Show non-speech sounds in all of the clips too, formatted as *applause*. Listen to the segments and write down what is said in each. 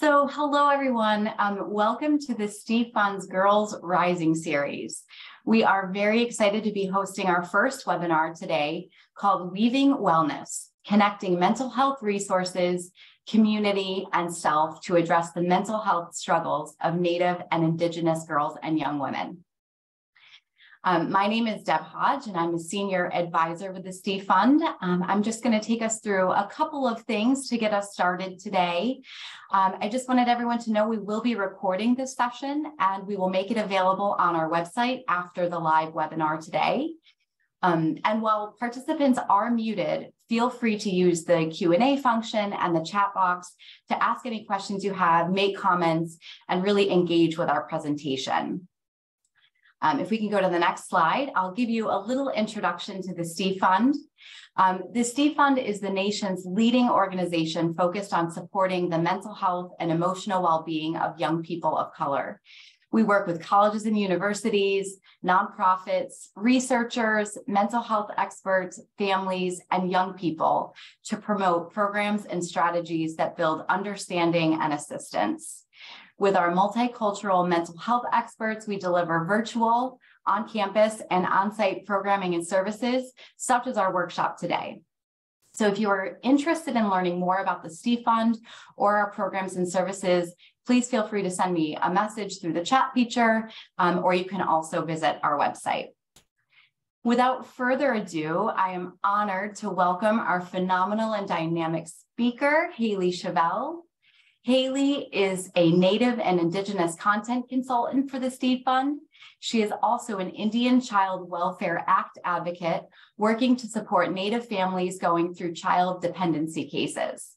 So hello, everyone. Um, welcome to the Steve Funds Girls Rising series. We are very excited to be hosting our first webinar today called Weaving Wellness, Connecting Mental Health Resources, Community, and Self to address the mental health struggles of Native and Indigenous girls and young women. Um, my name is Deb Hodge, and I'm a senior advisor with the Steve Fund. Um, I'm just going to take us through a couple of things to get us started today. Um, I just wanted everyone to know we will be recording this session and we will make it available on our website after the live webinar today. Um, and while participants are muted, feel free to use the Q&A function and the chat box to ask any questions you have, make comments, and really engage with our presentation. Um, if we can go to the next slide, I'll give you a little introduction to the Steve Fund. Um, the Steve Fund is the nation's leading organization focused on supporting the mental health and emotional well-being of young people of color. We work with colleges and universities, nonprofits, researchers, mental health experts, families, and young people to promote programs and strategies that build understanding and assistance. With our multicultural mental health experts, we deliver virtual, on campus, and on site programming and services, such as our workshop today. So if you are interested in learning more about the Steve Fund or our programs and services, please feel free to send me a message through the chat feature, um, or you can also visit our website. Without further ado, I am honored to welcome our phenomenal and dynamic speaker, Haley Chevelle. Haley is a Native and Indigenous content consultant for the Steve Fund. She is also an Indian Child Welfare Act advocate working to support Native families going through child dependency cases.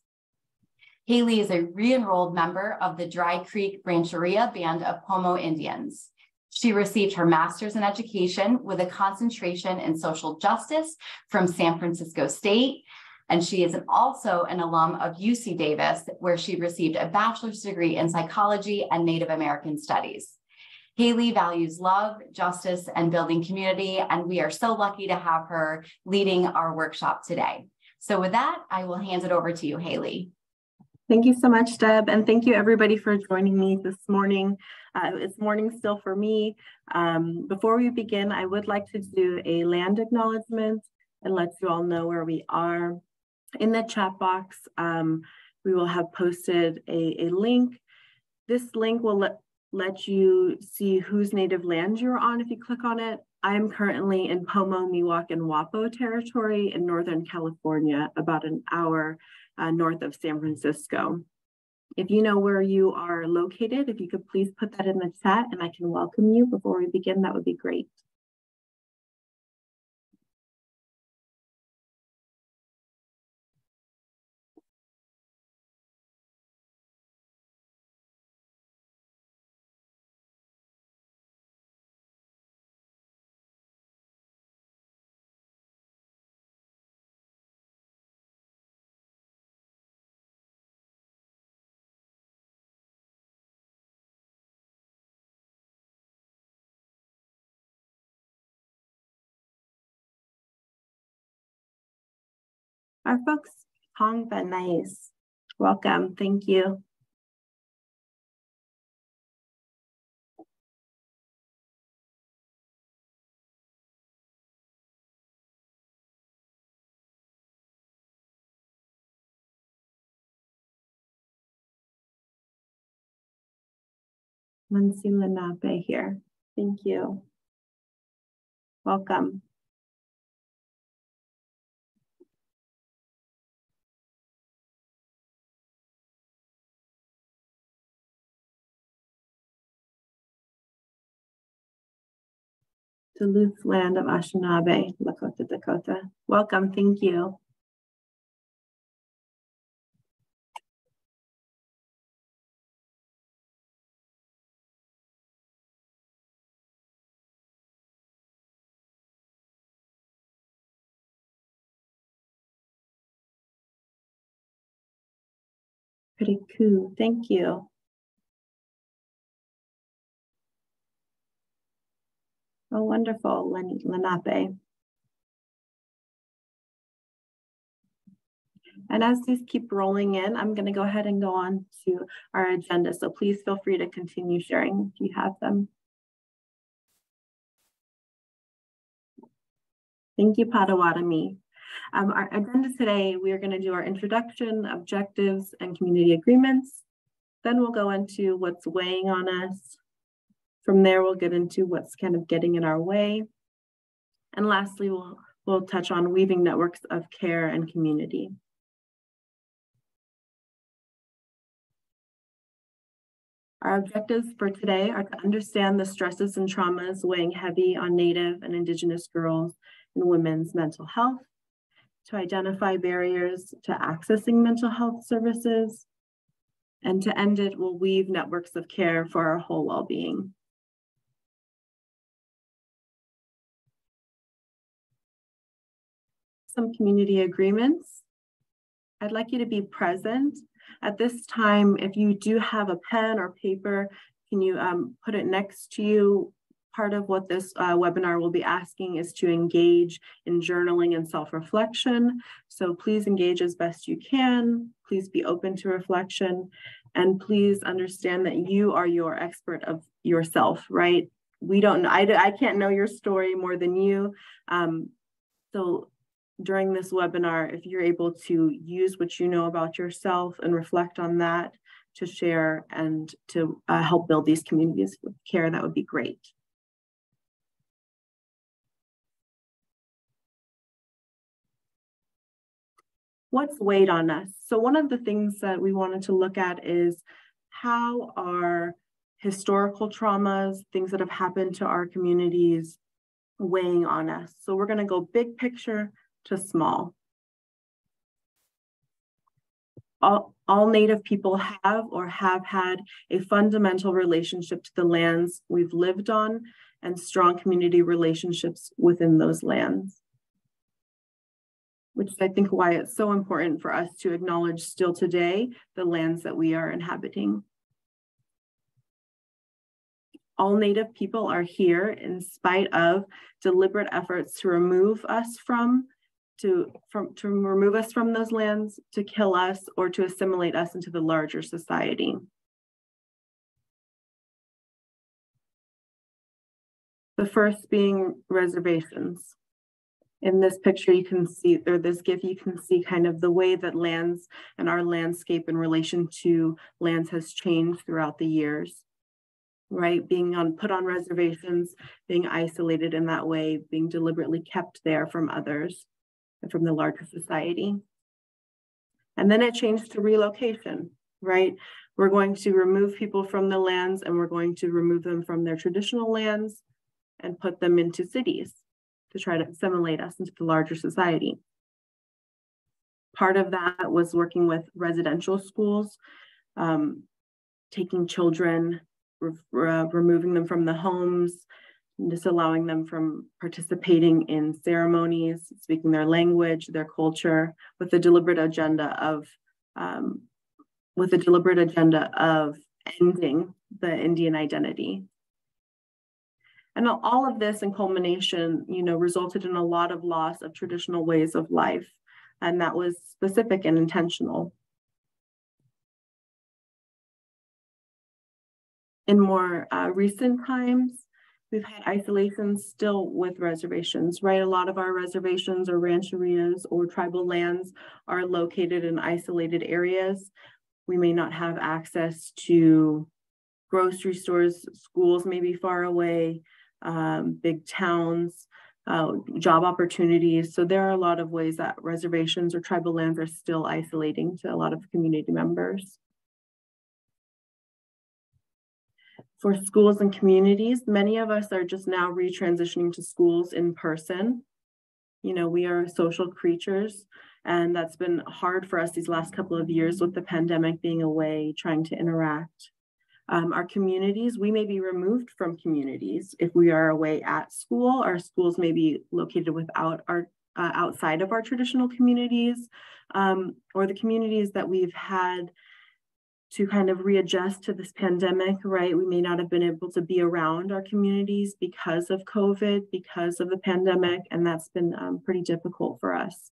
Haley is a re-enrolled member of the Dry Creek Rancheria Band of Pomo Indians. She received her master's in education with a concentration in social justice from San Francisco State and she is also an alum of UC Davis, where she received a bachelor's degree in psychology and Native American studies. Haley values love, justice, and building community, and we are so lucky to have her leading our workshop today. So with that, I will hand it over to you, Haley. Thank you so much, Deb, and thank you everybody for joining me this morning. Uh, it's morning still for me. Um, before we begin, I would like to do a land acknowledgement and let you all know where we are. In the chat box, um, we will have posted a, a link. This link will let, let you see whose native land you're on if you click on it. I am currently in Pomo, Miwok, and Wappo territory in Northern California, about an hour uh, north of San Francisco. If you know where you are located, if you could please put that in the chat and I can welcome you before we begin, that would be great. Our folks, Hong but nice. Welcome. Thank you. Munsee Lenape here. Thank you. Welcome. Duluth land of Anishinaabe, Lakota, Dakota. Welcome, thank you. Pretty cool, thank you. Oh, wonderful, Lenape. And as these keep rolling in, I'm going to go ahead and go on to our agenda. So please feel free to continue sharing if you have them. Thank you, Potawatomi. Um, our agenda today, we are going to do our introduction, objectives, and community agreements. Then we'll go into what's weighing on us. From there, we'll get into what's kind of getting in our way. And lastly, we'll, we'll touch on weaving networks of care and community. Our objectives for today are to understand the stresses and traumas weighing heavy on Native and Indigenous girls and women's mental health, to identify barriers to accessing mental health services, and to end it, we'll weave networks of care for our whole well-being. Some community agreements. I'd like you to be present. At this time, if you do have a pen or paper, can you um, put it next to you part of what this uh, webinar will be asking is to engage in journaling and self-reflection. So please engage as best you can. Please be open to reflection and please understand that you are your expert of yourself, right? We don't, I, I can't know your story more than you. Um, so during this webinar, if you're able to use what you know about yourself and reflect on that to share and to uh, help build these communities with care, that would be great. what's weighed on us? So one of the things that we wanted to look at is how are historical traumas, things that have happened to our communities weighing on us. So we're gonna go big picture to small. All, all Native people have or have had a fundamental relationship to the lands we've lived on and strong community relationships within those lands which is, I think, why it's so important for us to acknowledge still today the lands that we are inhabiting. All Native people are here in spite of deliberate efforts to remove us from, to, from, to remove us from those lands, to kill us, or to assimilate us into the larger society. The first being reservations in this picture, you can see, or this GIF, you can see kind of the way that lands and our landscape in relation to lands has changed throughout the years, right? Being on put on reservations, being isolated in that way, being deliberately kept there from others and from the larger society. And then it changed to relocation, right? We're going to remove people from the lands and we're going to remove them from their traditional lands and put them into cities to try to assimilate us into the larger society. Part of that was working with residential schools, um, taking children, re re removing them from the homes, disallowing them from participating in ceremonies, speaking their language, their culture, with the deliberate agenda of um, with a deliberate agenda of ending the Indian identity and all of this in culmination, you know, resulted in a lot of loss of traditional ways of life. And that was specific and intentional. In more uh, recent times, we've had isolations still with reservations, right? A lot of our reservations or rancherias or tribal lands are located in isolated areas. We may not have access to grocery stores, schools may be far away, um, big towns, uh, job opportunities. So there are a lot of ways that reservations or tribal lands are still isolating to a lot of community members. For schools and communities, many of us are just now retransitioning to schools in person. You know, we are social creatures, and that's been hard for us these last couple of years with the pandemic being away, trying to interact um, our communities, we may be removed from communities if we are away at school. Our schools may be located without our uh, outside of our traditional communities um, or the communities that we've had to kind of readjust to this pandemic, right? We may not have been able to be around our communities because of COVID, because of the pandemic, and that's been um, pretty difficult for us.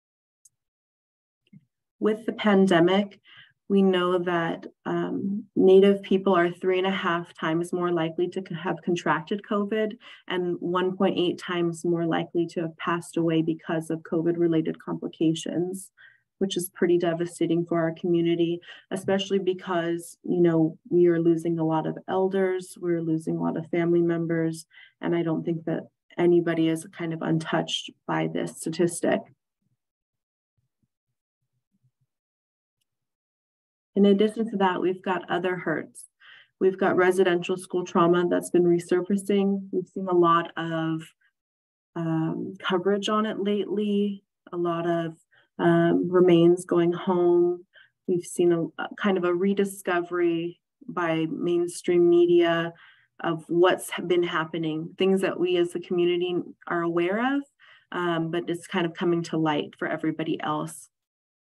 with the pandemic, we know that um, Native people are three and a half times more likely to have contracted COVID and 1.8 times more likely to have passed away because of COVID related complications, which is pretty devastating for our community, especially because, you know, we are losing a lot of elders, we're losing a lot of family members, and I don't think that anybody is kind of untouched by this statistic. In addition to that, we've got other hurts. We've got residential school trauma that's been resurfacing. We've seen a lot of um, coverage on it lately, a lot of um, remains going home. We've seen a, a kind of a rediscovery by mainstream media of what's been happening, things that we as the community are aware of, um, but it's kind of coming to light for everybody else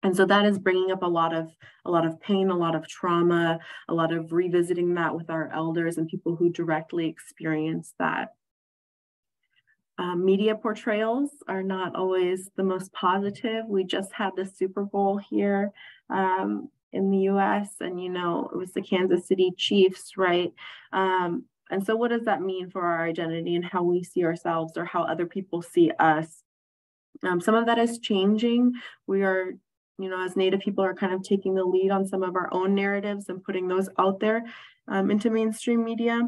and so that is bringing up a lot of a lot of pain a lot of trauma a lot of revisiting that with our elders and people who directly experience that um, media portrayals are not always the most positive we just had the super bowl here um, in the us and you know it was the kansas city chiefs right um, and so what does that mean for our identity and how we see ourselves or how other people see us um, some of that is changing. We are you know, as Native people are kind of taking the lead on some of our own narratives and putting those out there um, into mainstream media.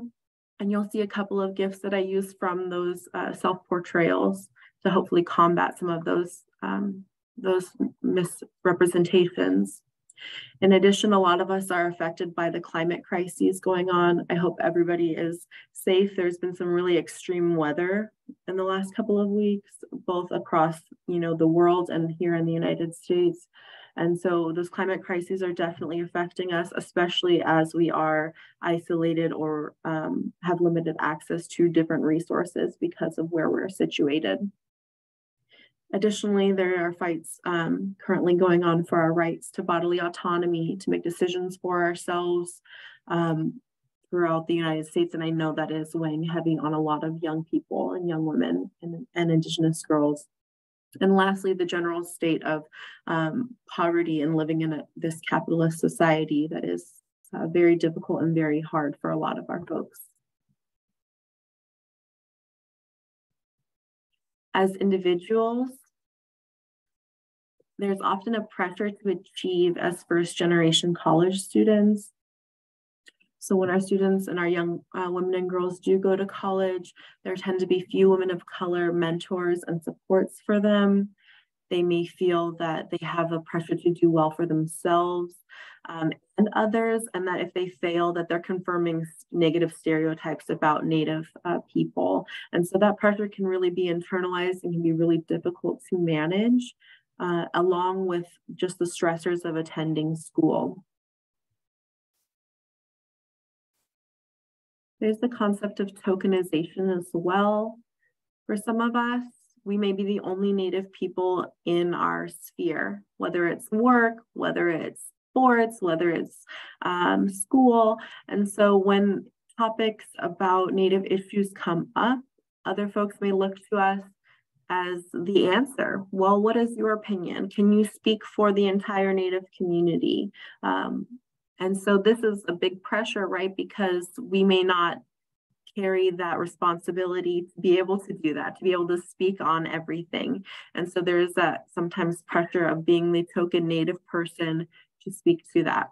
And you'll see a couple of GIFs that I use from those uh, self portrayals to hopefully combat some of those um, those misrepresentations. In addition, a lot of us are affected by the climate crises going on. I hope everybody is safe. There's been some really extreme weather in the last couple of weeks, both across, you know, the world and here in the United States. And so those climate crises are definitely affecting us, especially as we are isolated or um, have limited access to different resources because of where we're situated. Additionally, there are fights um, currently going on for our rights to bodily autonomy, to make decisions for ourselves um, throughout the United States. And I know that is weighing heavy on a lot of young people and young women and, and Indigenous girls. And lastly, the general state of um, poverty and living in a, this capitalist society that is uh, very difficult and very hard for a lot of our folks. As individuals, there's often a pressure to achieve as first generation college students. So when our students and our young uh, women and girls do go to college, there tend to be few women of color mentors and supports for them. They may feel that they have a pressure to do well for themselves um, and others, and that if they fail, that they're confirming negative stereotypes about Native uh, people. And so that pressure can really be internalized and can be really difficult to manage uh, along with just the stressors of attending school. There's the concept of tokenization as well. For some of us, we may be the only Native people in our sphere, whether it's work, whether it's sports, whether it's um, school. And so when topics about Native issues come up, other folks may look to us as the answer. Well, what is your opinion? Can you speak for the entire Native community? Um, and so this is a big pressure, right? Because we may not carry that responsibility to be able to do that, to be able to speak on everything. And so there's that sometimes pressure of being the token Native person to speak to that.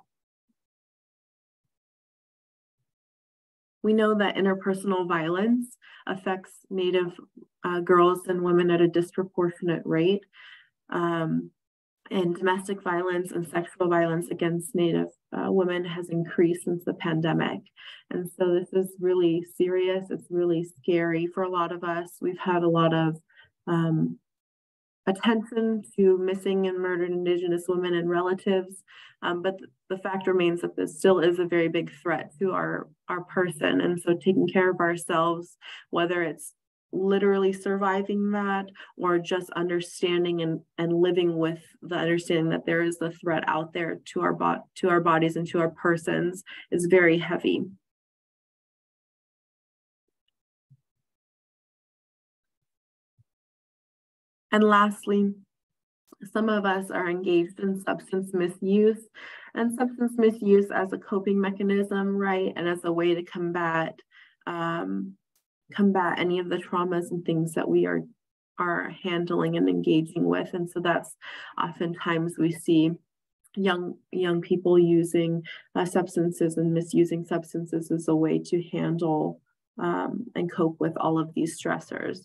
We know that interpersonal violence affects Native uh, girls and women at a disproportionate rate. Um, and domestic violence and sexual violence against Native uh, women has increased since the pandemic. And so this is really serious. It's really scary for a lot of us. We've had a lot of um, attention to missing and murdered Indigenous women and relatives. Um, but th the fact remains that this still is a very big threat to our, our person. And so taking care of ourselves, whether it's literally surviving that or just understanding and, and living with the understanding that there is a threat out there to our bot to our bodies and to our persons is very heavy. And lastly, some of us are engaged in substance misuse and substance misuse as a coping mechanism, right? And as a way to combat um, combat any of the traumas and things that we are are handling and engaging with. And so that's oftentimes we see young young people using uh, substances and misusing substances as a way to handle um, and cope with all of these stressors.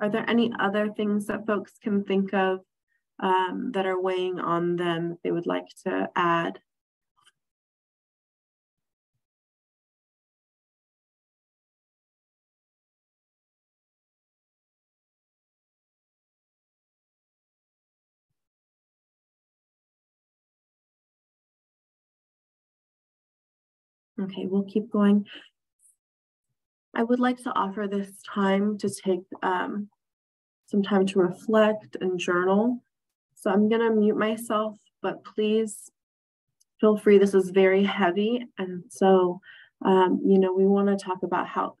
Are there any other things that folks can think of um, that are weighing on them that they would like to add? Okay, we'll keep going. I would like to offer this time to take um, some time to reflect and journal. So I'm going to mute myself, but please feel free. This is very heavy. And so, um, you know, we want to talk about how,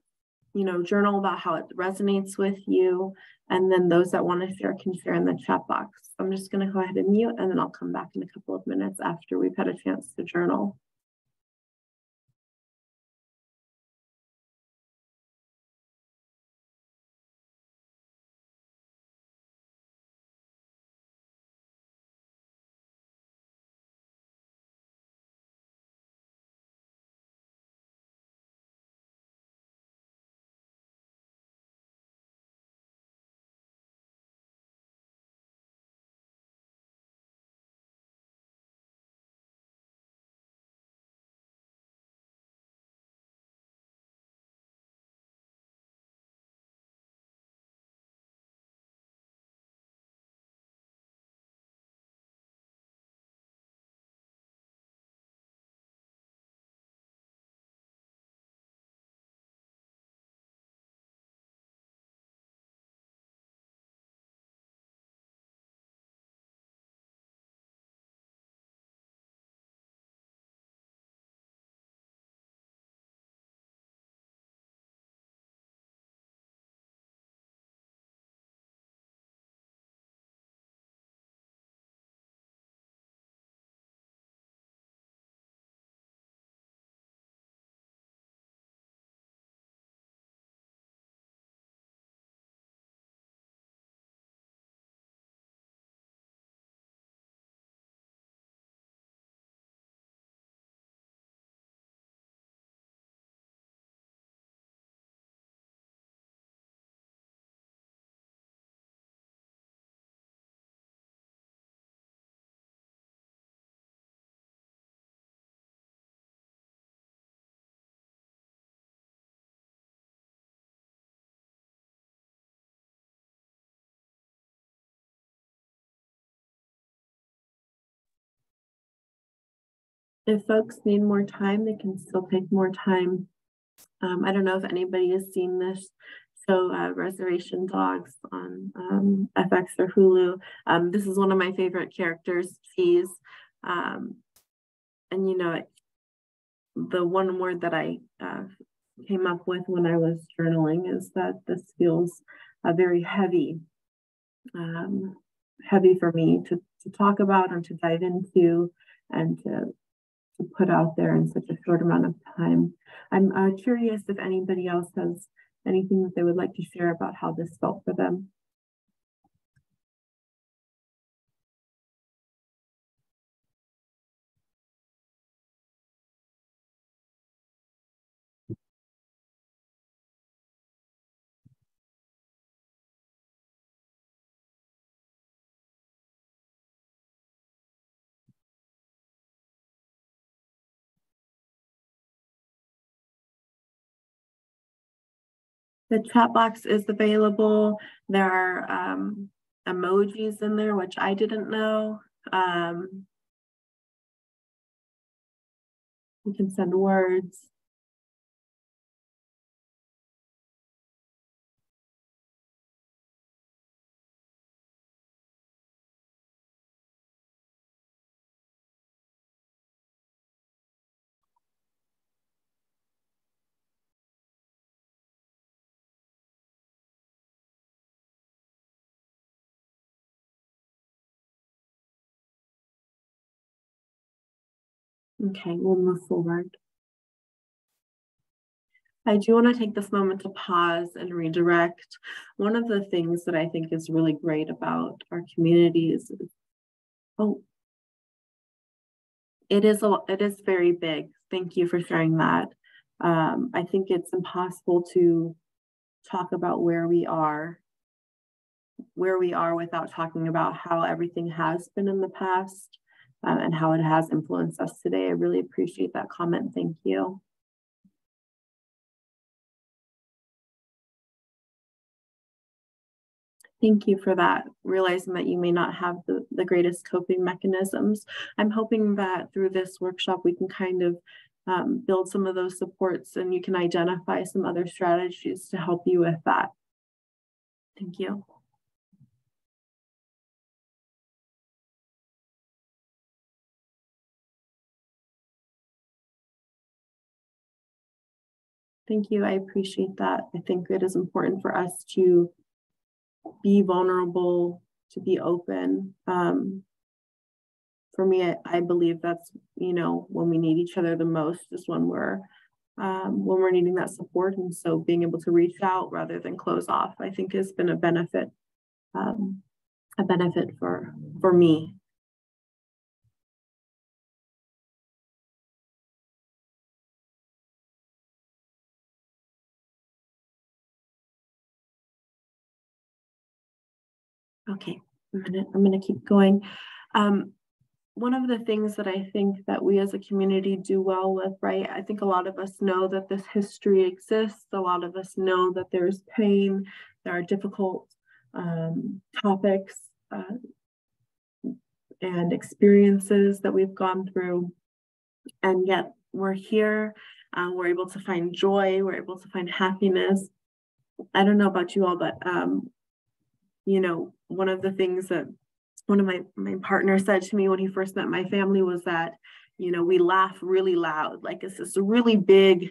you know, journal about how it resonates with you. And then those that want to share can share in the chat box. I'm just going to go ahead and mute and then I'll come back in a couple of minutes after we've had a chance to journal. If folks need more time, they can still take more time. Um, I don't know if anybody has seen this So uh, Reservation Dogs on um, FX or Hulu. Um, this is one of my favorite characters, Cheese. Um, and you know, it, the one word that I uh, came up with when I was journaling is that this feels uh, very heavy, um, heavy for me to, to talk about and to dive into and to put out there in such a short amount of time. I'm uh, curious if anybody else has anything that they would like to share about how this felt for them. The chat box is available. There are um, emojis in there, which I didn't know. Um, you can send words. Okay, we'll move forward. I do want to take this moment to pause and redirect. One of the things that I think is really great about our community is, oh, it is a it is very big. Thank you for sharing that. Um, I think it's impossible to talk about where we are, where we are without talking about how everything has been in the past um, and how it has influenced us today. I really appreciate that comment. Thank you. Thank you for that. Realizing that you may not have the, the greatest coping mechanisms. I'm hoping that through this workshop, we can kind of um, build some of those supports and you can identify some other strategies to help you with that. Thank you. Thank you. I appreciate that. I think it is important for us to be vulnerable, to be open. Um, for me, I, I, believe that's you know when we need each other the most is when we're um, when we're needing that support, and so being able to reach out rather than close off, I think has been a benefit, um, a benefit for for me Okay, I'm gonna, I'm gonna keep going. Um, one of the things that I think that we as a community do well with, right? I think a lot of us know that this history exists. A lot of us know that there's pain, there are difficult um, topics uh, and experiences that we've gone through. And yet we're here, uh, we're able to find joy, we're able to find happiness. I don't know about you all, but um, you know, one of the things that one of my my partner said to me when he first met my family was that, you know, we laugh really loud, like it's this really big,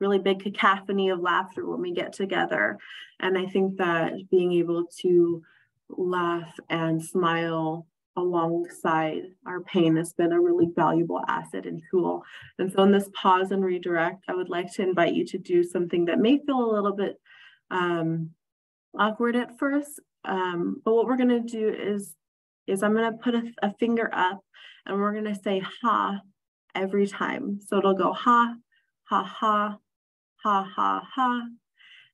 really big cacophony of laughter when we get together. And I think that being able to laugh and smile alongside our pain has been a really valuable asset and tool. And so in this pause and redirect, I would like to invite you to do something that may feel a little bit um, awkward at first, um, but what we're gonna do is, is I'm gonna put a, a finger up and we're gonna say ha every time. So it'll go ha, ha, ha, ha, ha, ha.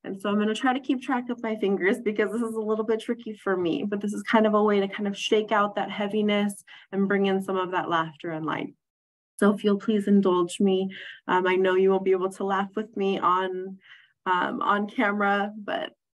And so I'm gonna try to keep track of my fingers because this is a little bit tricky for me, but this is kind of a way to kind of shake out that heaviness and bring in some of that laughter and light. So if you'll please indulge me, um, I know you won't be able to laugh with me on um, on camera, but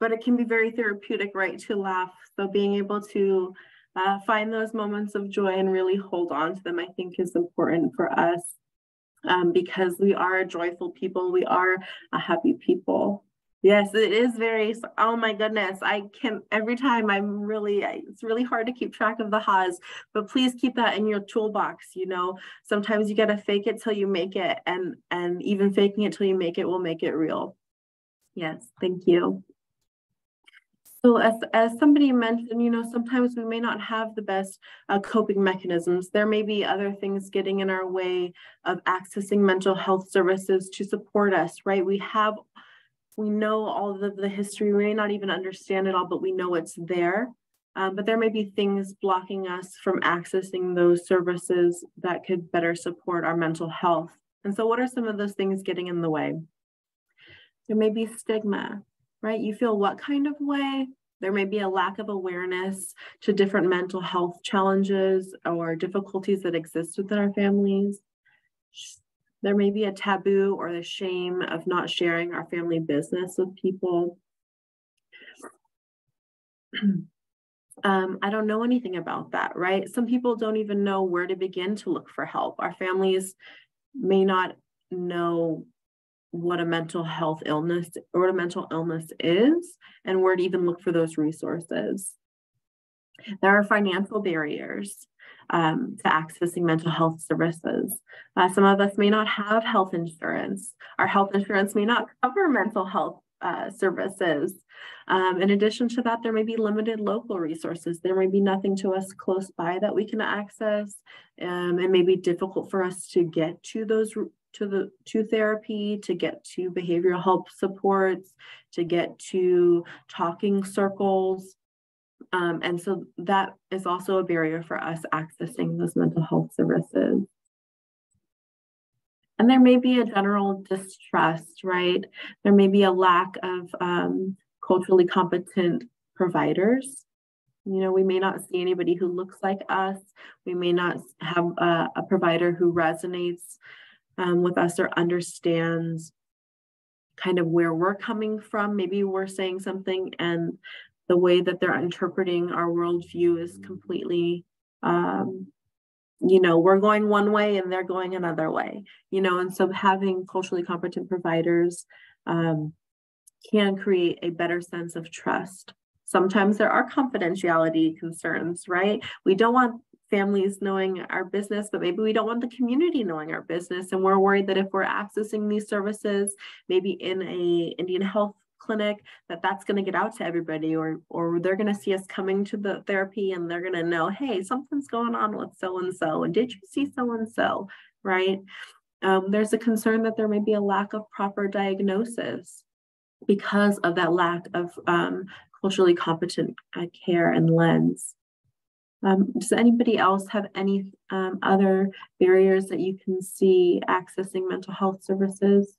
but it can be very therapeutic, right, to laugh. So being able to uh, find those moments of joy and really hold on to them, I think is important for us um, because we are a joyful people. We are a happy people. Yes, it is very, oh my goodness. I can, every time I'm really, it's really hard to keep track of the ha's, but please keep that in your toolbox. You know, sometimes you got to fake it till you make it and, and even faking it till you make it will make it real. Yes, thank you. So as, as somebody mentioned, you know, sometimes we may not have the best uh, coping mechanisms. There may be other things getting in our way of accessing mental health services to support us, right? We have, we know all of the history, we may not even understand it all, but we know it's there. Um, but there may be things blocking us from accessing those services that could better support our mental health. And so what are some of those things getting in the way? There may be stigma, right? You feel what kind of way? There may be a lack of awareness to different mental health challenges or difficulties that exist within our families. There may be a taboo or the shame of not sharing our family business with people. *clears throat* um, I don't know anything about that, right? Some people don't even know where to begin to look for help. Our families may not know what a mental health illness or what a mental illness is and where to even look for those resources. There are financial barriers um, to accessing mental health services. Uh, some of us may not have health insurance. Our health insurance may not cover mental health uh, services. Um, in addition to that, there may be limited local resources. There may be nothing to us close by that we can access. Um, it may be difficult for us to get to those to the to therapy, to get to behavioral health supports, to get to talking circles. Um, and so that is also a barrier for us accessing those mental health services. And there may be a general distrust, right? There may be a lack of um, culturally competent providers. You know, we may not see anybody who looks like us. We may not have a, a provider who resonates um, with us or understands kind of where we're coming from. Maybe we're saying something and the way that they're interpreting our worldview is completely um, you know we're going one way and they're going another way you know? And so having culturally competent providers um, can create a better sense of trust. Sometimes there are confidentiality concerns right? We don't want families knowing our business but maybe we don't want the community knowing our business. And we're worried that if we're accessing these services maybe in a indian health clinic that that's going to get out to everybody or or they're going to see us coming to the therapy and they're going to know hey something's going on with so and so and did you see so and so right? Um, there's a concern that there may be a lack of proper diagnosis because of that lack of um, culturally competent uh, care and lens um, does anybody else have any um, other barriers that you can see accessing mental health services?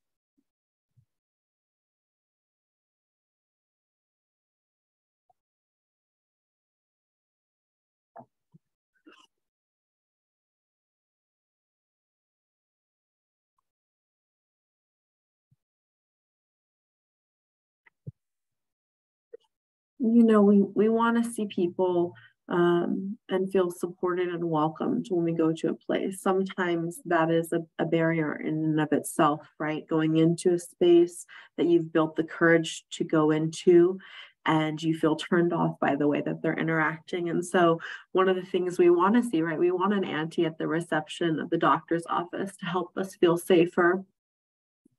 You know, we, we want to see people um, and feel supported and welcomed when we go to a place. Sometimes that is a, a, barrier in and of itself, right? Going into a space that you've built the courage to go into and you feel turned off by the way that they're interacting. And so, one of the things we want to see, right? We want an auntie at the reception of the doctor's office to help us feel safer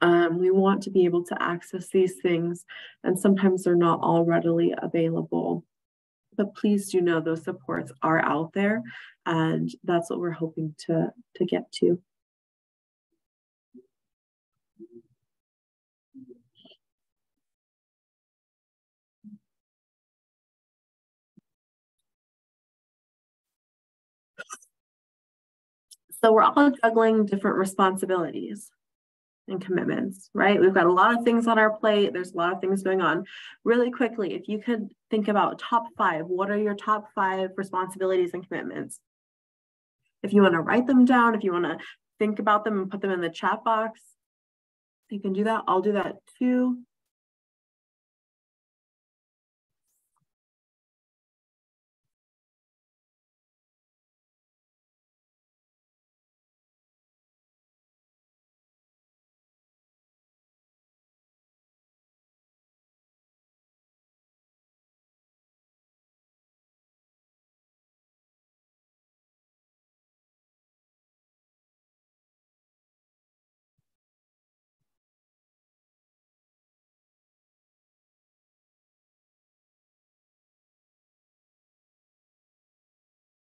um, we want to be able to access these things, and sometimes they're not all readily available. But please do know those supports are out there, and that's what we're hoping to, to get to. So we're all juggling different responsibilities and commitments, right? We've got a lot of things on our plate. There's a lot of things going on. Really quickly, if you could think about top five, what are your top five responsibilities and commitments? If you want to write them down, if you want to think about them and put them in the chat box, you can do that. I'll do that too.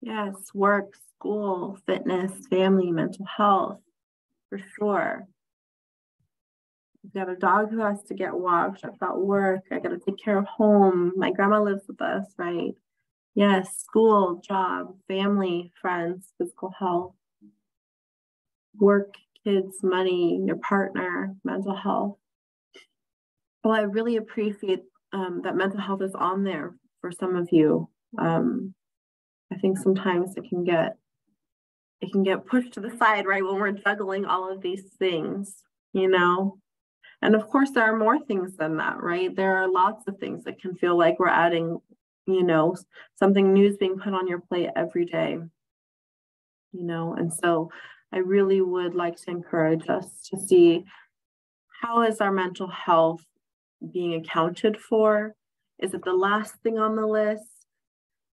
Yes, work, school, fitness, family, mental health, for sure. I've got a dog who has to get walked. I've got work. I got to take care of home. My grandma lives with us, right? Yes, school, job, family, friends, physical health, work, kids, money, your partner, mental health. Well, I really appreciate um, that mental health is on there for some of you. Um, I think sometimes it can get it can get pushed to the side, right, when we're juggling all of these things, you know. And of course, there are more things than that, right? There are lots of things that can feel like we're adding, you know, something new is being put on your plate every day, you know. And so I really would like to encourage us to see how is our mental health being accounted for? Is it the last thing on the list?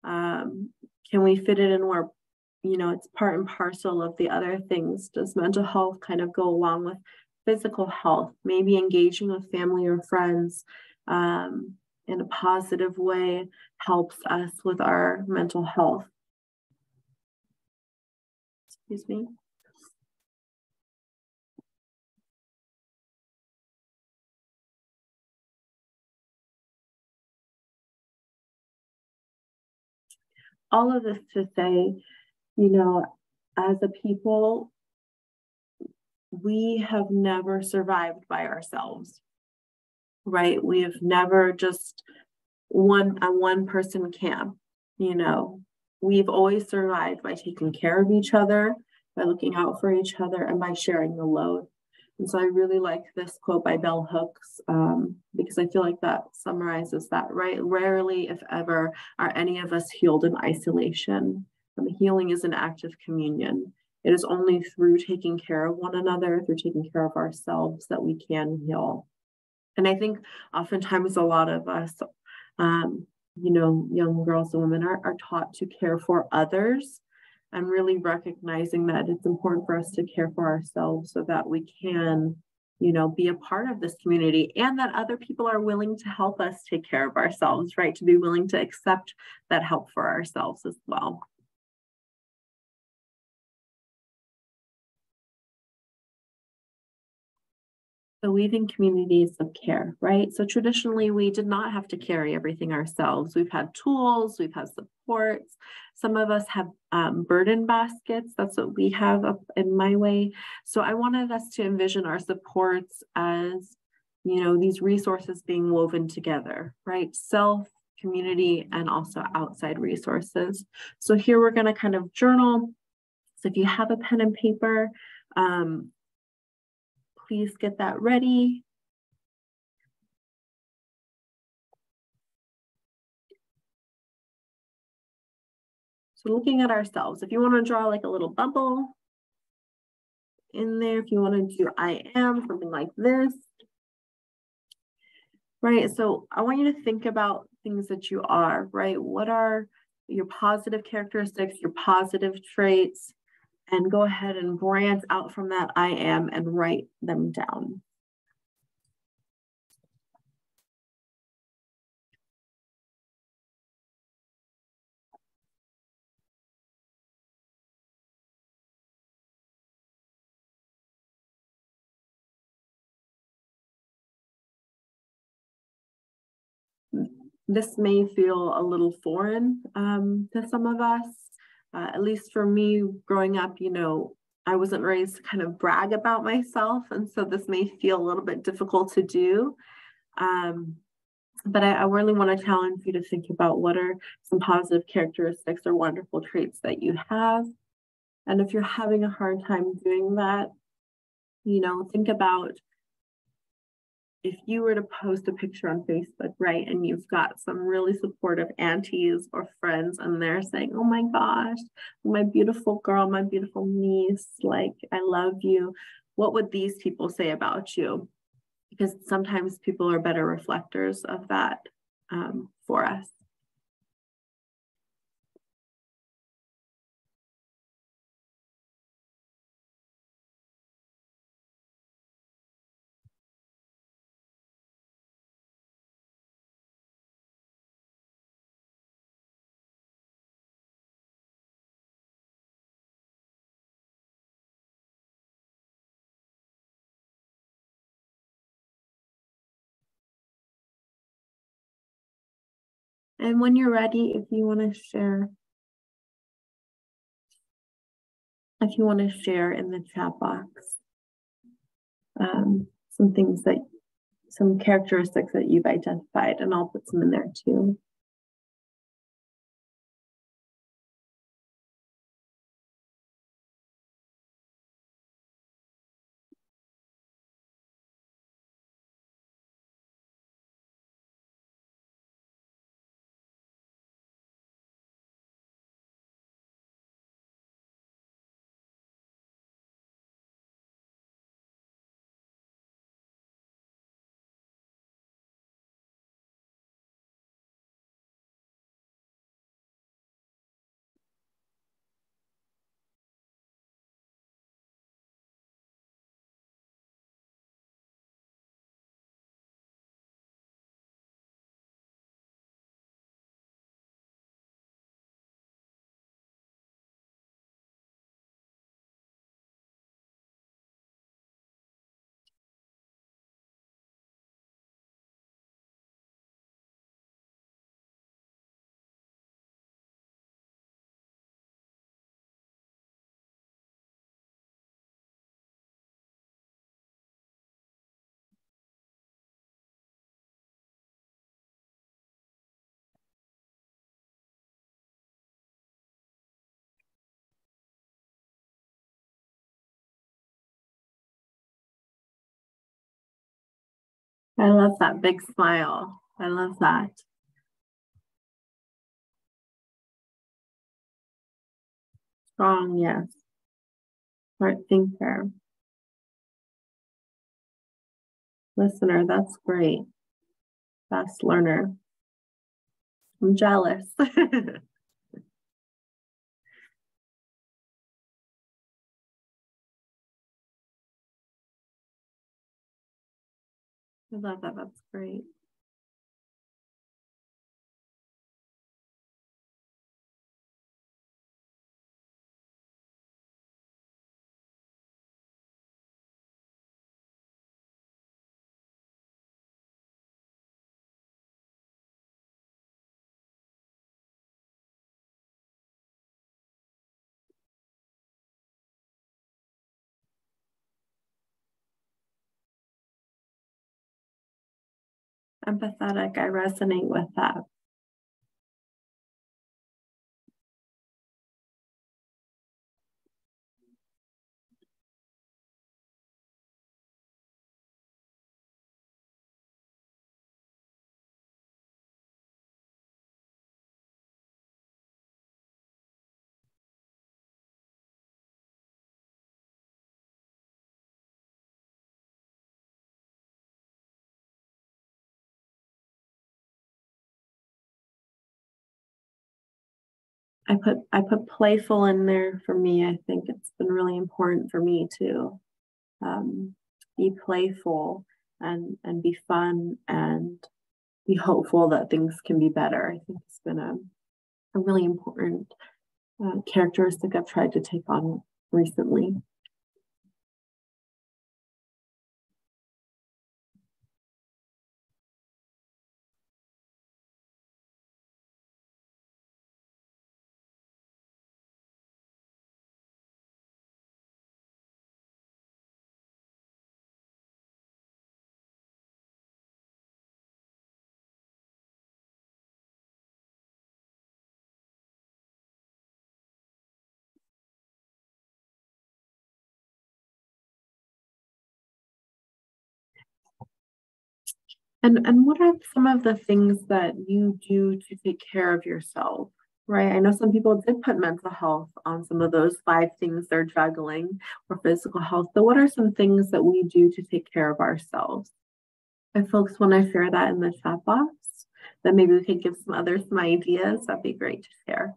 Um, can we fit it in where, you know, it's part and parcel of the other things? Does mental health kind of go along with physical health? Maybe engaging with family or friends um, in a positive way helps us with our mental health. Excuse me. All of this to say, you know, as a people, we have never survived by ourselves, right? We have never just one a one person camp, you know. We've always survived by taking care of each other, by looking out for each other, and by sharing the load. And so I really like this quote by Bell Hooks um, because I feel like that summarizes that, right? Rarely, if ever, are any of us healed in isolation. And healing is an act of communion. It is only through taking care of one another, through taking care of ourselves, that we can heal. And I think oftentimes a lot of us, um, you know, young girls and women are, are taught to care for others and really recognizing that it's important for us to care for ourselves so that we can you know be a part of this community and that other people are willing to help us take care of ourselves right? To be willing to accept that help for ourselves as well Weaving communities of care, right? So traditionally, we did not have to carry everything ourselves. We've had tools, we've had supports. Some of us have um, burden baskets. That's what we have up in my way. So I wanted us to envision our supports as, you know, these resources being woven together, right? Self, community, and also outside resources. So here we're going to kind of journal. So if you have a pen and paper, um, please get that ready. So looking at ourselves, if you want to draw like a little bubble in there, if you want to do I am, something like this. Right, so I want you to think about things that you are, right? What are your positive characteristics, your positive traits? And go ahead and branch out from that I am and write them down. This may feel a little foreign um, to some of us, uh, at least for me growing up, you know, I wasn't raised to kind of brag about myself. And so this may feel a little bit difficult to do. Um, but I, I, really want to challenge you to think about what are some positive characteristics or wonderful traits that you have. And if you're having a hard time doing that, you know, think about if you were to post a picture on Facebook, right, and you've got some really supportive aunties or friends, and they're saying, Oh my gosh, my beautiful girl, my beautiful niece, like, I love you. What would these people say about you? Because sometimes people are better reflectors of that um, for us. And when you're ready, if you want to share, if you want to share in the chat box um, some things that, some characteristics that you've identified, and I'll put some in there too. I love that big smile. I love that. Strong, yes. Smart thinker. Listener, that's great. Fast learner. I'm jealous. *laughs* I love that. That's great. Empathetic. I resonate with that. I put I put playful in there for me. I think it's been really important for me to um, be playful and and be fun and be hopeful that things can be better. I think it's been a a really important uh, characteristic I've tried to take on recently. And and what are some of the things that you do to take care of yourself? Right. I know some people did put mental health on some of those five things they're juggling or physical health. But what are some things that we do to take care of ourselves? And folks, when I share that in the chat box, then maybe we could give some others some ideas. That'd be great to share.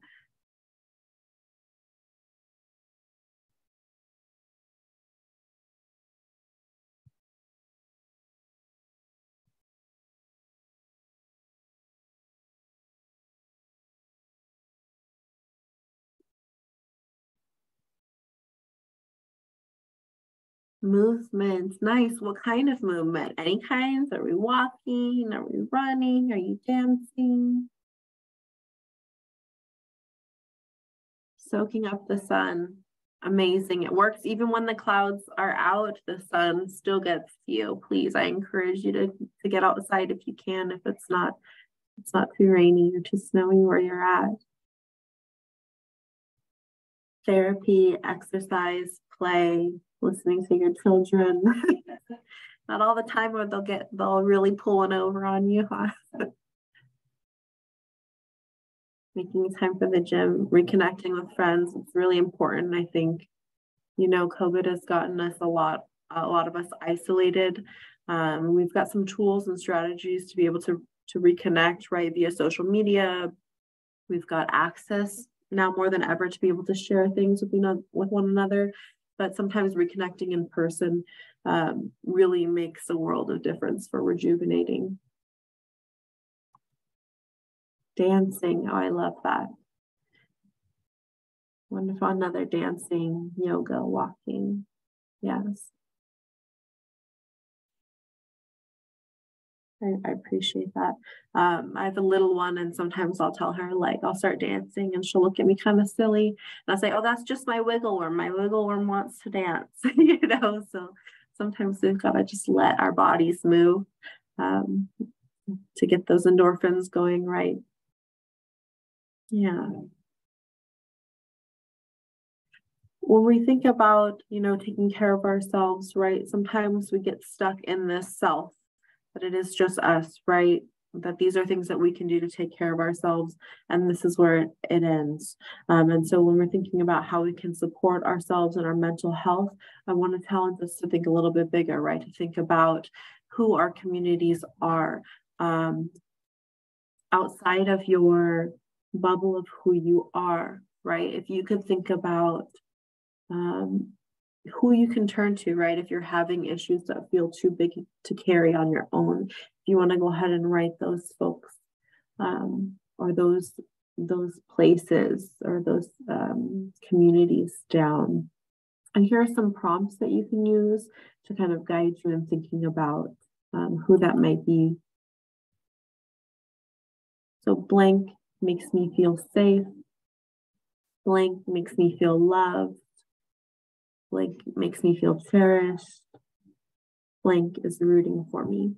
Movement. Nice. What kind of movement? Any kinds? Are we walking? Are we running? Are you dancing? Soaking up the sun. Amazing. It works even when the clouds are out, the sun still gets you. Please, I encourage you to, to get outside if you can, if it's not it's not too rainy or too snowy where you're at. Therapy, exercise, play, listening to your children. *laughs* Not all the time where they'll get they'll really pull one over on you. *laughs* Making time for the gym, reconnecting with friends. It's really important. I think, you know, COVID has gotten us a lot, a lot of us isolated. Um, we've got some tools and strategies to be able to to reconnect right via social media. We've got access now more than ever to be able to share things with, you know, with one another but sometimes reconnecting in person um, really makes a world of difference for rejuvenating. Dancing, oh, I love that. Wonderful, another dancing, yoga, walking, yes. I, I appreciate that. Um, I have a little one, and sometimes I'll tell her, like, I'll start dancing, and she'll look at me kind of silly. And I'll say, Oh, that's just my wiggle worm. My wiggle worm wants to dance, *laughs* you know? So sometimes we've got to just let our bodies move um, to get those endorphins going right. Yeah. When we think about, you know, taking care of ourselves, right, sometimes we get stuck in this self that it is just us, right? That these are things that we can do to take care of ourselves, and this is where it, ends. Um, and so, when we're thinking about how we can support ourselves and our mental health, I want to challenge us to think a little bit bigger, right? To think about who our communities are um, outside of your bubble of who you are, right? If you could think about um, who you can turn to, right? If you're having issues that feel too big to carry on your own, if you want to go ahead and write those folks um, or those those places or those um, communities down. And here are some prompts that you can use to kind of guide you in thinking about um, who that might be. So blank makes me feel safe. Blank makes me feel loved. Blank makes me feel cherished. Blank is rooting for me.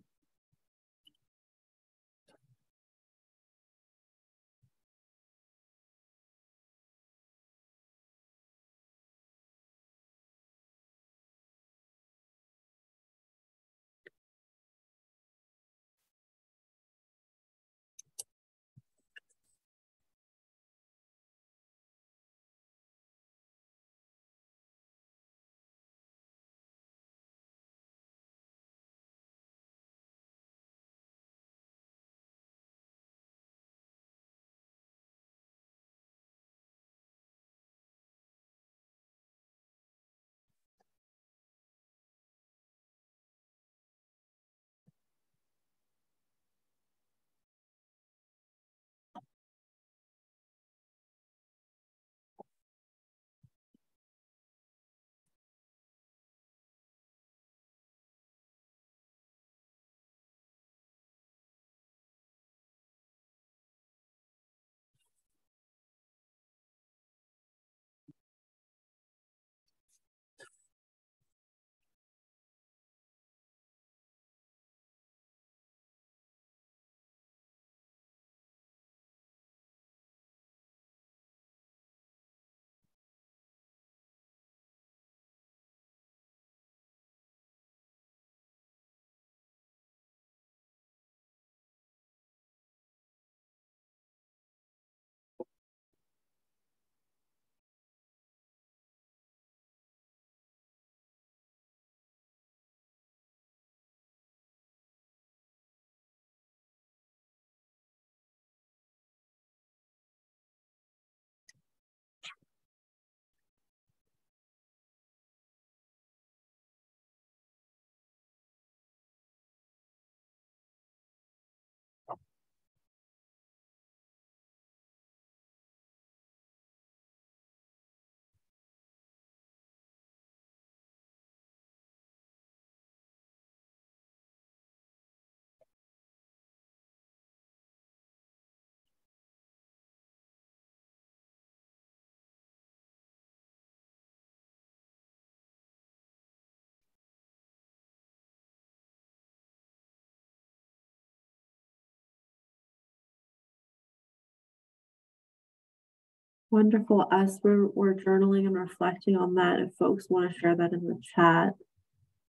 Wonderful. As we're, we're journaling and reflecting on that, if folks want to share that in the chat,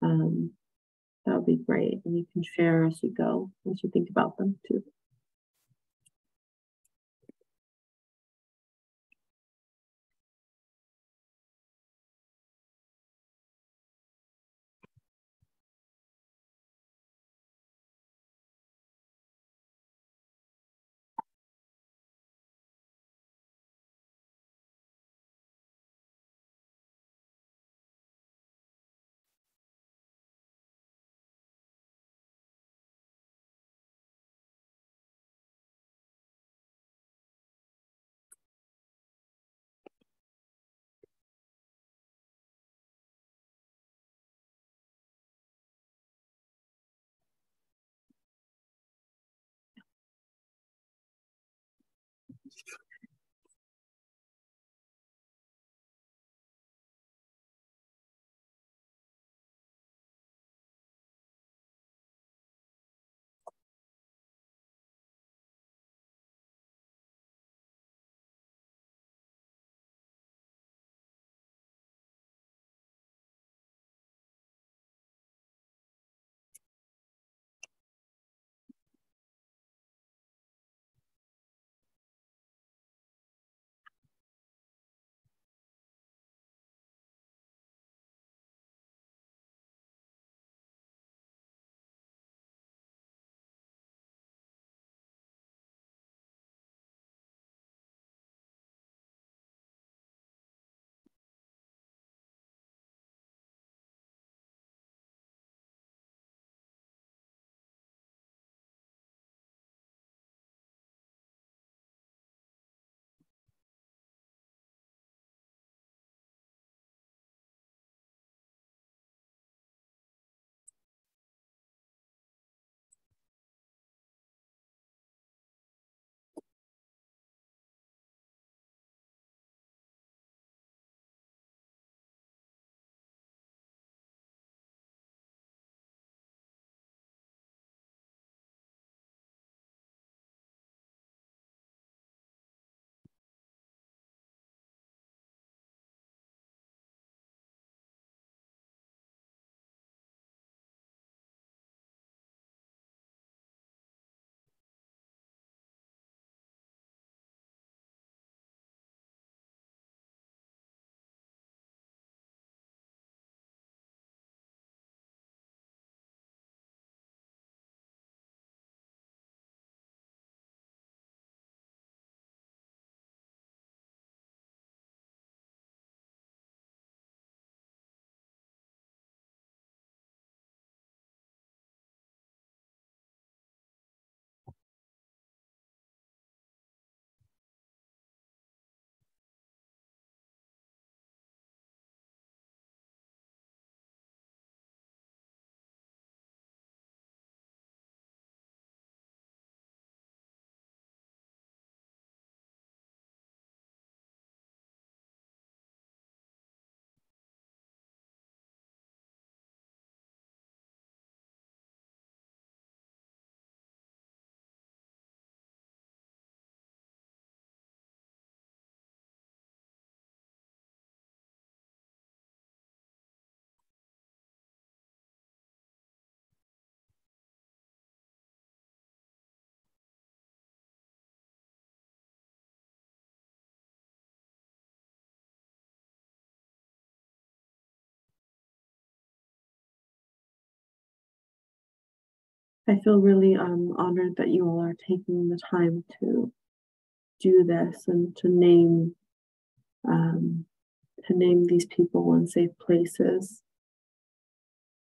um, that would be great. And you can share as you go, as you think about them too. I feel really um, honored that you all are taking the time to do this and to name um, to name these people in safe places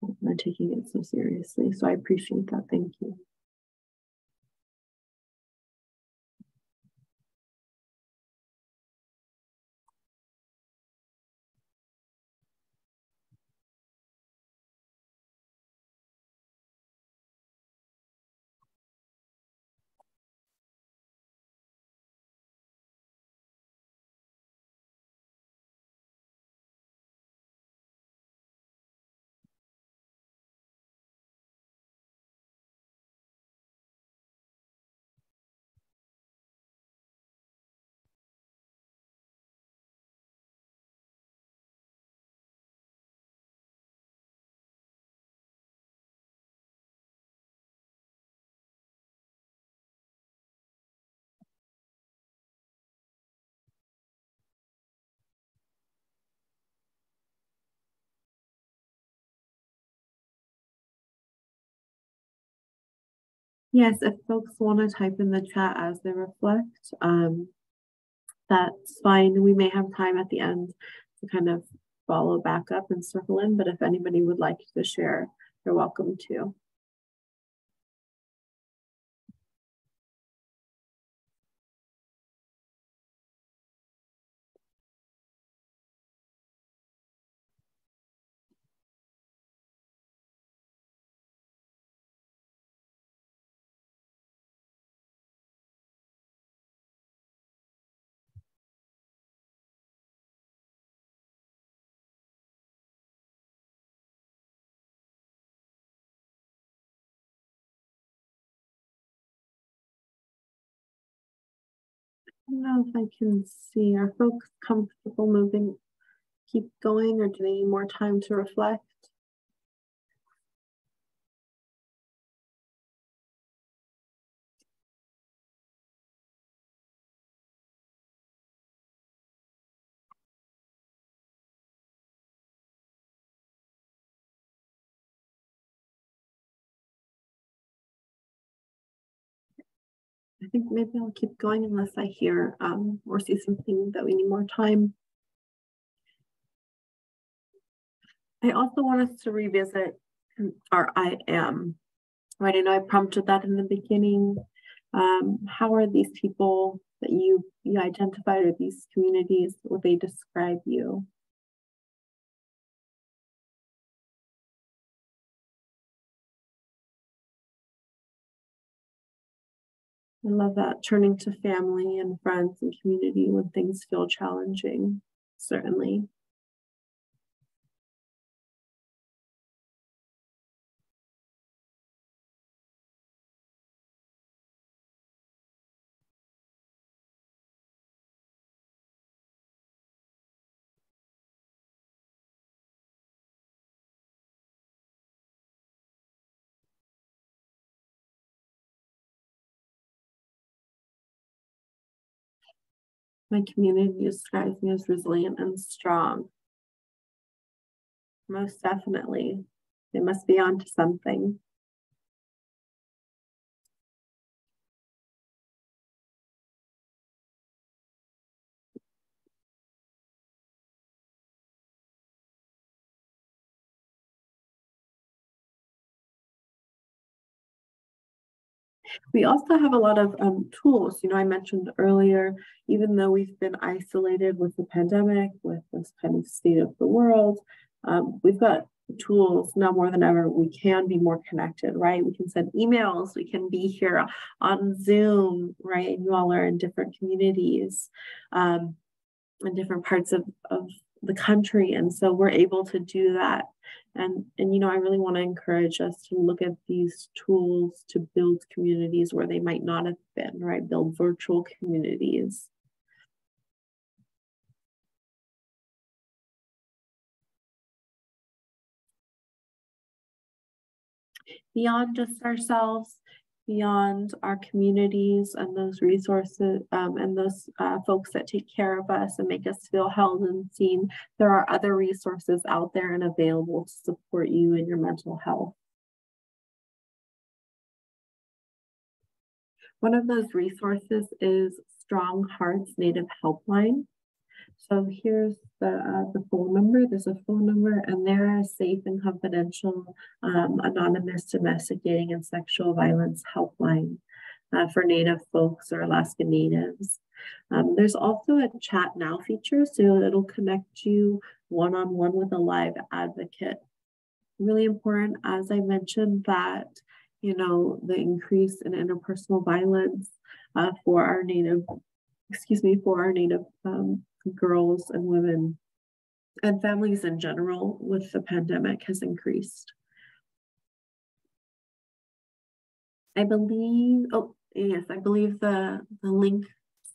and taking it so seriously. So I appreciate that. Thank you. Yes, if folks want to type in the chat as they reflect, um, that's fine. We may have time at the end to kind of follow back up and circle in, but if anybody would like to share, you're welcome to. Don't know if I can see. Are folks comfortable moving, keep going, or do they need more time to reflect? Think maybe I'll keep going unless I hear um, or see something that we need more time. I also want us to revisit our I am, right? I know I prompted that in the beginning. Um, how are these people that you, you identified or these communities, would they describe you? I love that turning to family and friends and community when things feel challenging, certainly. My community describes me as resilient and strong. Most definitely. They must be onto something. We also have a lot of um, tools. You know, I mentioned earlier, even though we've been isolated with the pandemic, with this kind of state of the world, um, we've got tools now more than ever. We can be more connected, right? We can send emails, we can be here on Zoom, right? And you all are in different communities, um, in different parts of, of the country. And so we're able to do that and, and you know, I really want to encourage us to look at these tools to build communities where they might not have been, right? Build virtual communities. Beyond just ourselves, beyond our communities and those resources um, and those uh, folks that take care of us and make us feel held and seen, there are other resources out there and available to support you in your mental health. One of those resources is Strong Hearts Native Helpline. So here's the, uh, the phone number. There's a phone number and they're a safe and confidential um, anonymous domestic dating and sexual violence helpline uh, for Native folks or Alaska Natives. Um, there's also a chat now feature, so it'll connect you one-on-one with a live advocate. Really important, as I mentioned, that you know the increase in interpersonal violence uh, for our Native, excuse me, for our Native um, girls and women and families in general with the pandemic has increased. I believe, oh, yes, I believe the, the link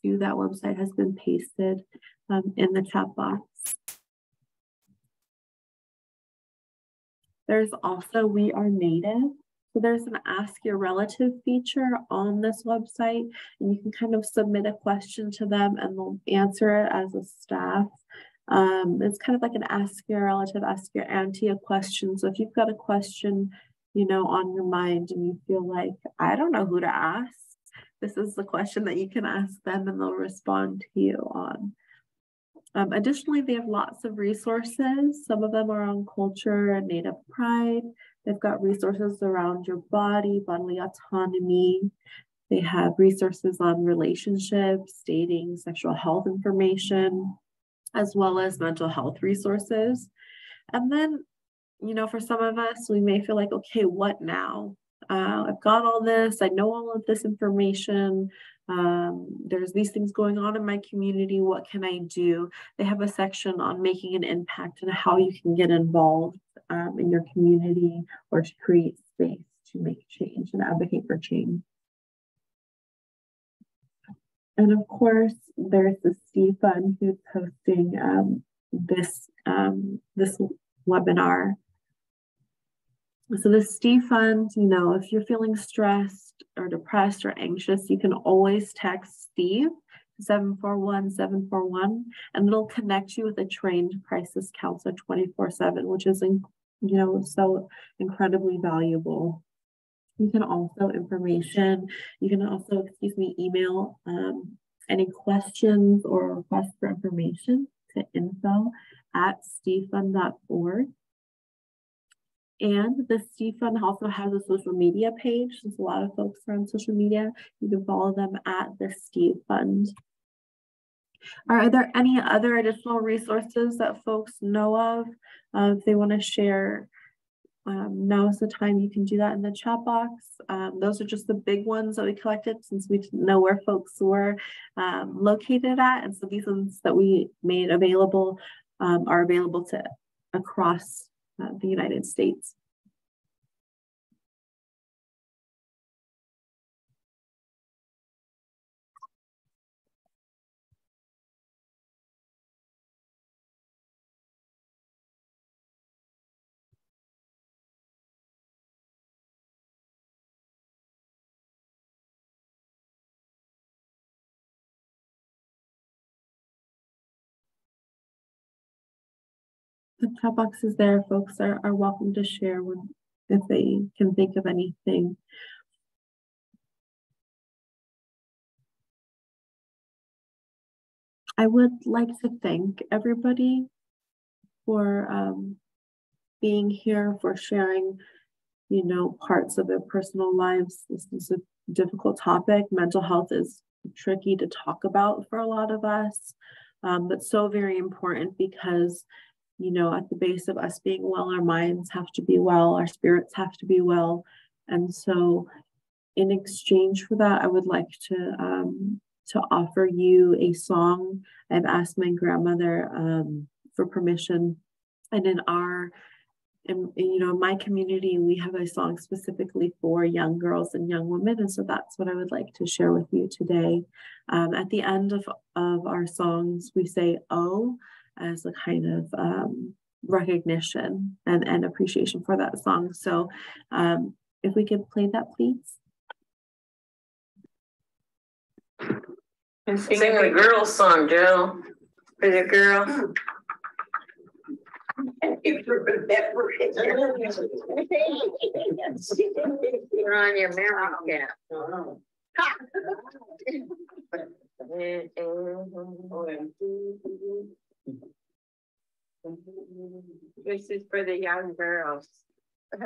to that website has been pasted um, in the chat box. There's also We R Native. So there's an Ask Your Relative feature on this website, and you can kind of submit a question to them and they'll answer it as a staff. Um, it's kind of like an Ask Your Relative, Ask Your Auntie a question. So if you've got a question, you know, on your mind and you feel like, I don't know who to ask, this is the question that you can ask them and they'll respond to you on. Um, additionally, they have lots of resources. Some of them are on culture and native pride. They've got resources around your body, bodily autonomy. They have resources on relationships, dating, sexual health information, as well as mental health resources. And then, you know, for some of us, we may feel like, okay, what now? Uh, I've got all this, I know all of this information. Um, there's these things going on in my community. What can I do? They have a section on making an impact and how you can get involved um, in your community or to create space to make change and advocate for change. And of course, there's the Steve Fund who's hosting um, this um, this webinar so the Steve Fund, you know, if you're feeling stressed or depressed or anxious, you can always text Steve 741-741 and it'll connect you with a trained crisis counselor 24-7, which is, you know, so incredibly valuable. You can also information, you can also, excuse me, email um, any questions or requests for information to info at stevefund.org. And the Steve Fund also has a social media page. Since a lot of folks are on social media, you can follow them at the Steve Fund. Are there any other additional resources that folks know of? Uh, if they want to share, um, now is the time you can do that in the chat box. Um, those are just the big ones that we collected since we didn't know where folks were um, located at. And so these ones that we made available um, are available to across uh, the United States. The chat box is there. Folks are, are welcome to share when, if they can think of anything. I would like to thank everybody for um, being here, for sharing, you know, parts of their personal lives. This is a difficult topic. Mental health is tricky to talk about for a lot of us, um, but so very important because you know, at the base of us being well, our minds have to be well, our spirits have to be well. And so, in exchange for that, I would like to um, to offer you a song. I've asked my grandmother um, for permission, and in our in, you know my community we have a song specifically for young girls and young women and so that's what i would like to share with you today um, at the end of, of our songs we say oh as a kind of um, recognition and, and appreciation for that song. So um, if we could play that, please. And sing the girl song, Joe. For the girl. You're on your memory *laughs* cap. This is for the young girls. *laughs*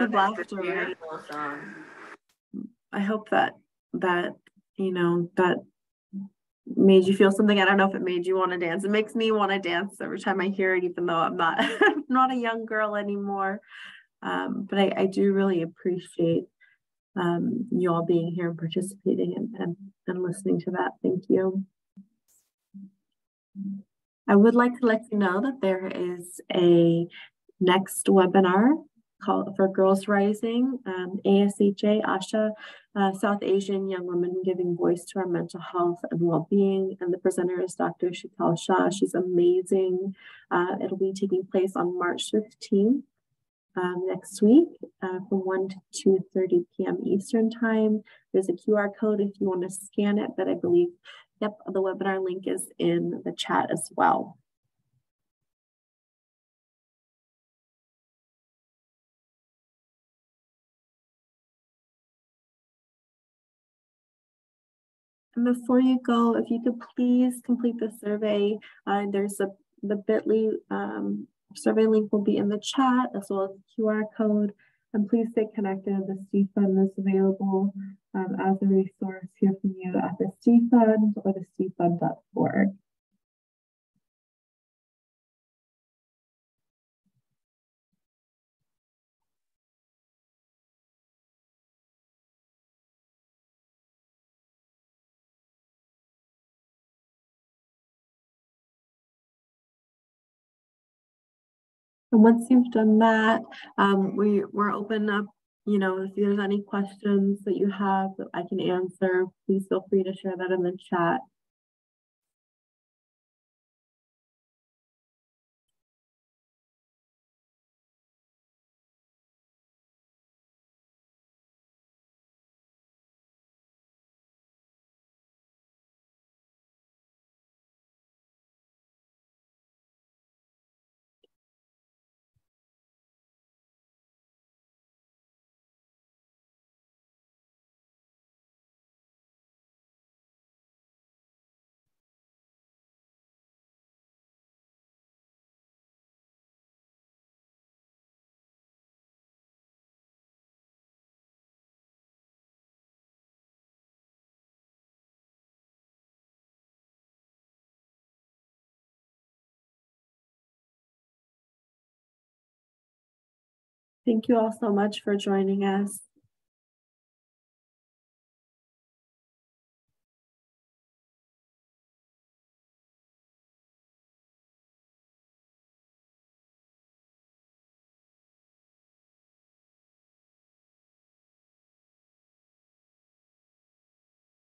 lots of laughter, right? I hope that that you know that made you feel something. I don't know if it made you want to dance. It makes me want to dance every time I hear it, even though I'm not *laughs* not a young girl anymore. Um, but I, I do really appreciate um, you all being here and participating and, and, and listening to that. Thank you. I would like to let you know that there is a next webinar called for Girls Rising, um, ASHA, ASHA, uh, South Asian Young Women Giving Voice to Our Mental Health and Well-Being. And the presenter is Dr. Sheetal Shah. She's amazing. Uh, it'll be taking place on March 15th um, next week uh, from 1 to 2.30 p.m. Eastern Time. There's a QR code if you want to scan it, but I believe, yep, the webinar link is in the chat as well. And before you go, if you could please complete the survey, uh, there's a the bit.ly um, survey link will be in the chat as well as the QR code. And please stay connected. The Steve Fund is available um, as a resource here from you at the Steve Fund or the stevefund.org. And once you've done that, um, we, we're open up, you know, if there's any questions that you have that I can answer, please feel free to share that in the chat. Thank you all so much for joining us.